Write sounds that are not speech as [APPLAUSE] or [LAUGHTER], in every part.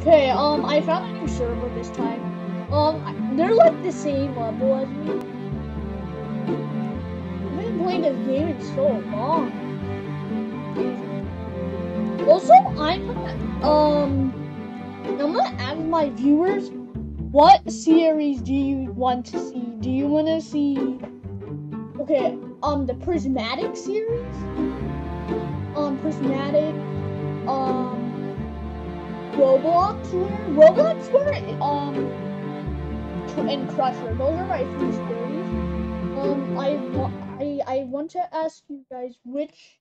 Okay, um, I found a new server this time. Um, they're like the same level as me. I've been playing this game in so long. Also, I'm gonna, um, I'm gonna ask my viewers, what series do you want to see? Do you want to see, okay, um, the Prismatic series? Um, Prismatic, um, Roblox were Roblox were um and Crusher. Those are my three series. Um, I I I want to ask you guys which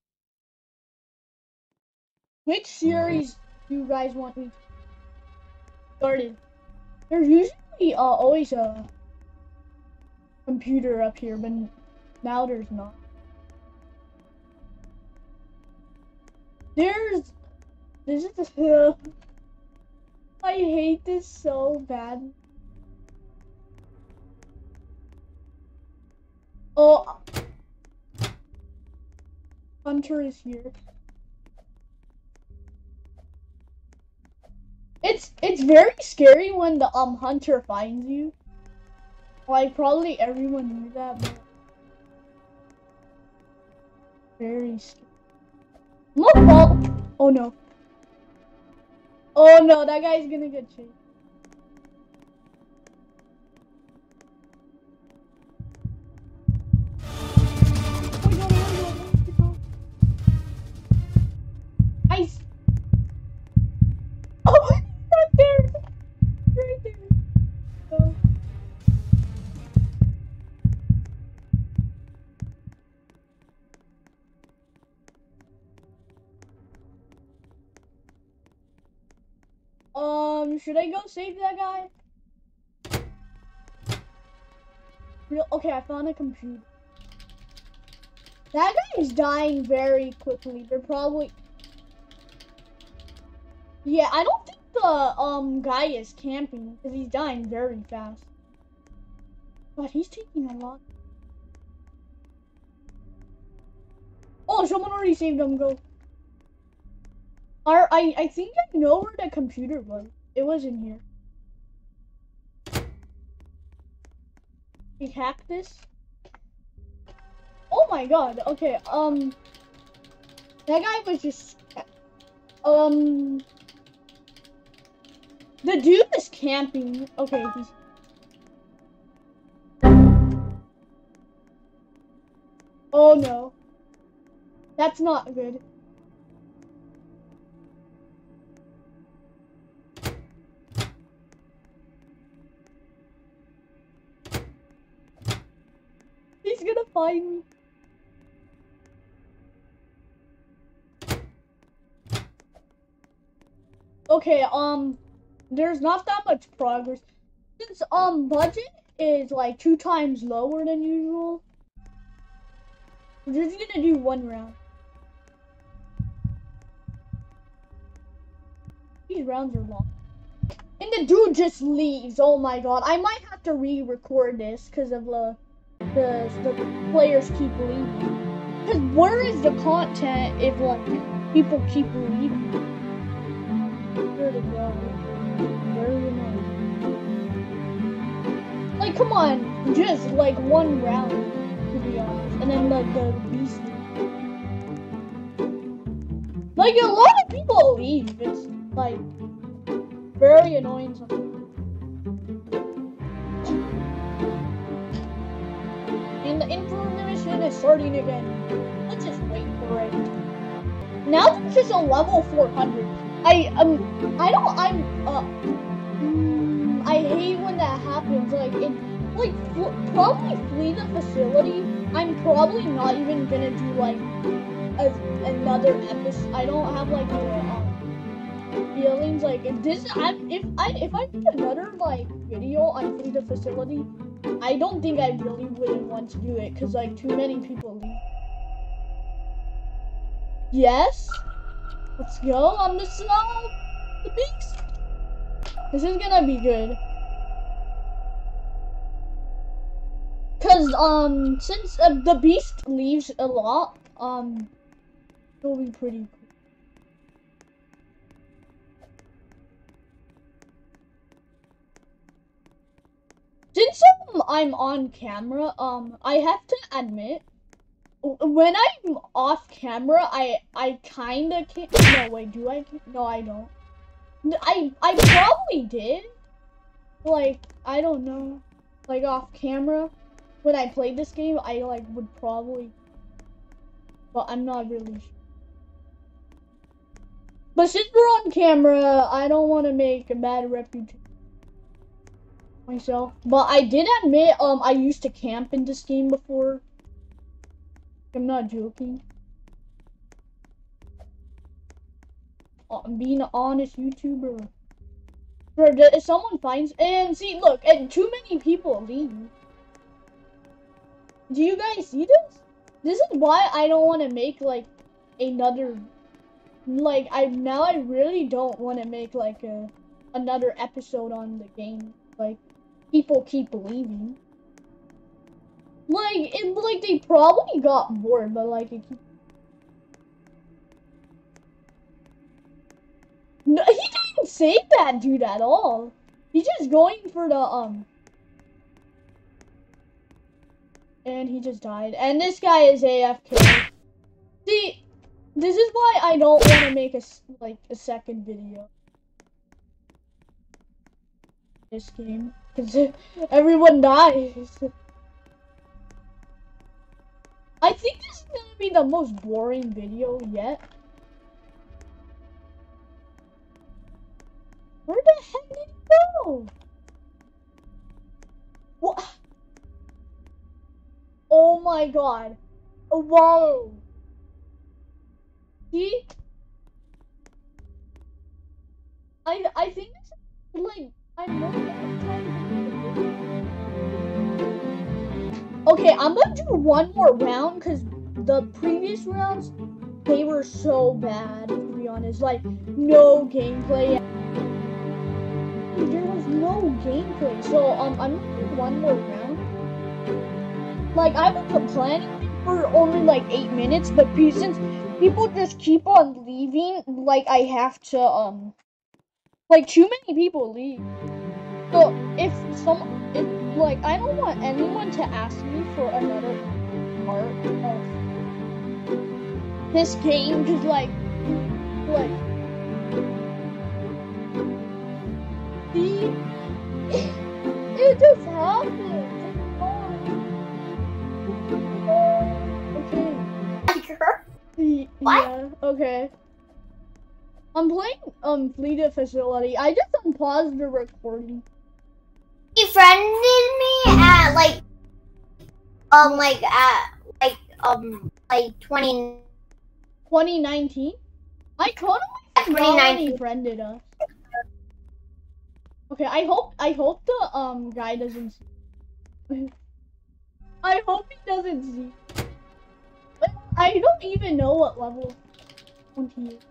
which series do you guys want me to started? There's usually uh, always a computer up here, but now there's not. There's this is the I hate this so bad. Oh, Hunter is here. It's it's very scary when the um hunter finds you. Like probably everyone knew that, but very scary. Look, oh, oh no. Oh no, that guy's gonna get chased. Um, should I go save that guy? Okay, I found a computer. That guy is dying very quickly. They're probably Yeah, I don't think the um guy is camping because he's dying very fast. But he's taking a lot. Oh, someone already saved him. Go. I, I think I know where the computer was. It was in here. We hacked this. Oh my god, okay, um... That guy was just... Um... The dude is camping. Okay, he's... Oh no. That's not good. Me. Okay, um, there's not that much progress. Since, um, budget is like two times lower than usual, we're just gonna do one round. These rounds are long. And the dude just leaves. Oh my god. I might have to re-record this because of the the the players keep leaving. Because where is the content if like people keep leaving? Where to go? Very annoying. Like, come on, just like one round, to be honest, and then like the beast. Like a lot of people leave. It's like very annoying sometimes. Is starting again. Let's just wait for it. Now it's just a level 400. I um I don't I'm uh I hate when that happens. Like it like probably flee the facility. I'm probably not even gonna do like a, another episode. I don't have like a um, feelings like if this I'm, if I if I make another like video on flee the facility, I don't think I really wouldn't want to do it because like too many people leave. Yes. Let's go on the snow. The beast. This is gonna be good. Cause um since uh, the beast leaves a lot, um it'll be pretty cool. I'm on camera, um, I have to admit, when I'm off camera, I I kind of can't. No, wait, do I? No, I don't. I I probably did. Like I don't know. Like off camera, when I played this game, I like would probably. But I'm not really sure. But since we're on camera, I don't want to make a bad reputation myself. But I did admit, um, I used to camp in this game before. I'm not joking. Uh, I'm being an honest YouTuber. If someone finds and see, look, and too many people leave. Do you guys see this? This is why I don't want to make like another, like I now I really don't want to make like a another episode on the game. Like people keep leaving. Like, it, like they probably got bored, but like it No, he didn't say that dude at all. He's just going for the um. And he just died. And this guy is AFK. See, this is why I don't want to make a like a second video. This game, [LAUGHS] everyone dies. I think this is gonna be the most boring video yet. Where the heck did he go? What? Oh my god. Whoa. See? I I think this is like I know Okay, I'm gonna do one more round because the previous rounds they were so bad. To be honest, like no gameplay. There was no gameplay, so um, I'm gonna do one more round. Like I've been planning for only like eight minutes, but since people just keep on leaving, like I have to um, like too many people leave. So if some, if like I don't want anyone to ask me for another part of this game, just like, like, see, it just happened. Okay. Yeah. Okay. I'm playing um Flee the Facility. I just unpaused the recording he friended me at like um like at like um like 20 2019 i totally forgot he friended us. Okay i hope i hope the um guy doesn't see [LAUGHS] i hope he doesn't see. I don't even know what level 20 is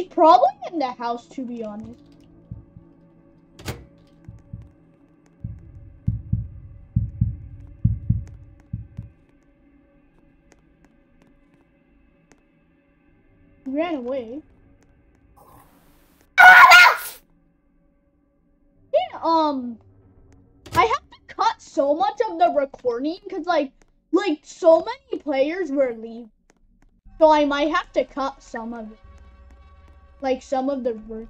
He's probably in the house, to be honest. He ran away. Um, I have to cut so much of the recording because, like, like, so many players were leaving. So I might have to cut some of it. Like, some of the work.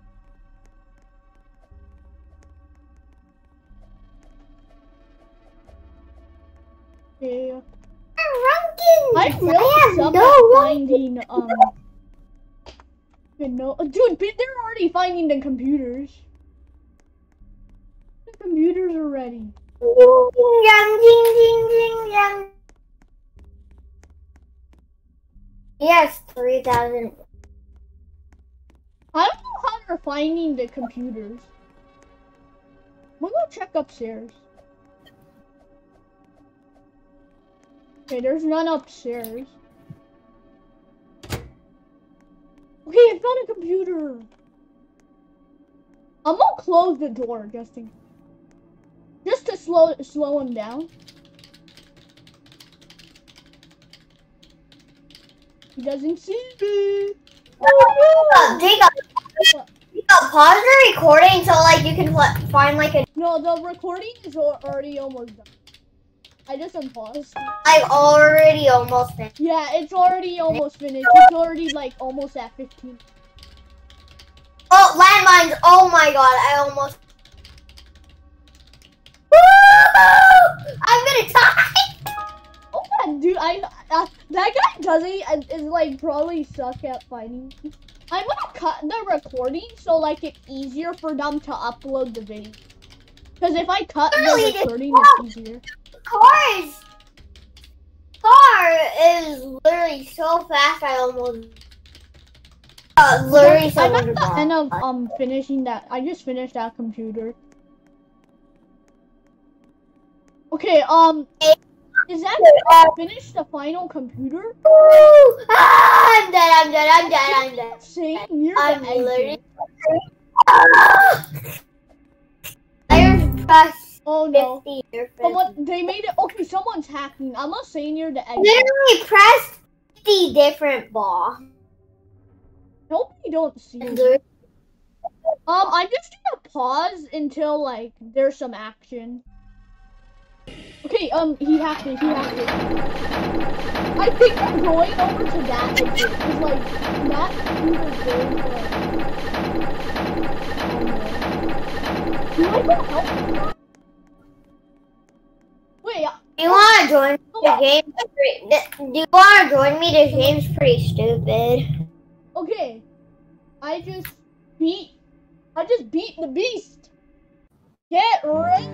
Yeah. I'm really no at finding, um... No, dude, they're already finding the computers. The computers are ready. Yes, 3,000. I don't know how they're finding the computers. We'll go check upstairs. Okay, there's none upstairs. Okay, I found a computer. I'm gonna close the door just in just to slow slow him down. He doesn't see me. Jacob, Jacob, pause the recording so like you can find like a No, the recording is already almost done. I just unpaused. like already almost finished. Yeah, it's already almost finished. It's already like almost at 15. Oh, landmines! Oh my god, I almost. Woo! [LAUGHS] I'm gonna die. Oh yeah, dude, I uh, that guy doesn't uh, is like probably suck at fighting. I'm gonna cut the recording so like it's easier for them to upload the video. Because if I cut Really, the recording, it's easier. Car is car is literally so fast. I almost. Uh, literally I'm so at the end of um finishing that. I just finished that computer. Okay, um, is that finished the final computer? Ah, I'm dead. I'm dead. I'm dead. I'm dead. Saying near I'm literally. Ah! I pressed Oh no. 50 Someone they made it. Okay, someone's hacking. I'm not saying near the exit. literally pressed 50 different ball. Hope you don't see. Um, I'm just gonna pause until like there's some action. Okay, um, he hacked it. He hacked it. I think I'm going over to that because like that computer's very like. I don't know. Do I go help? Wait, uh, you want to join? The Oh. pretty, do you want to join me? The game's pretty stupid. okay. I just beat. I just beat the beast. Get ready.